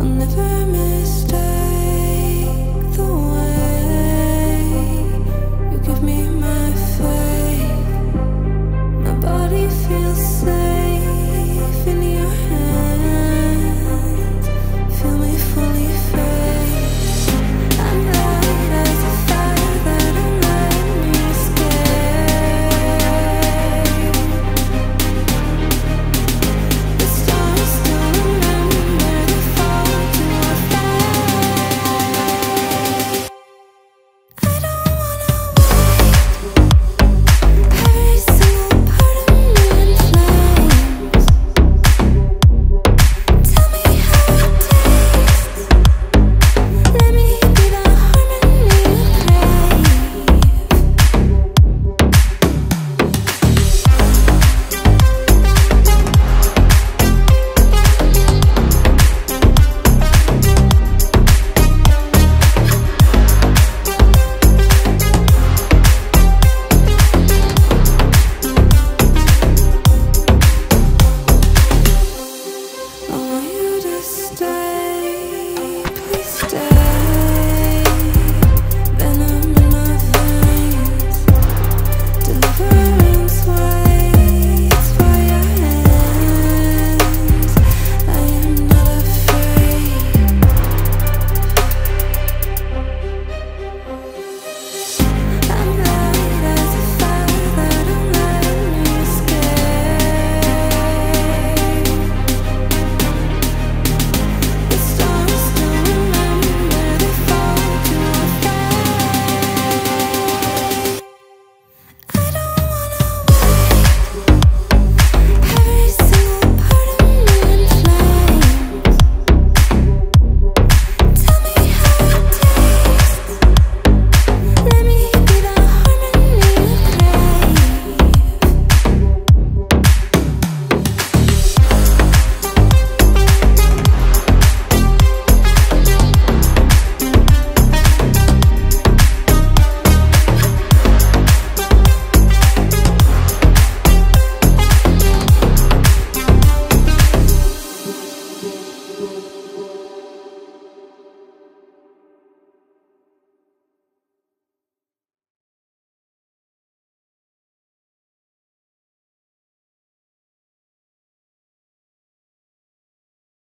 stay, please after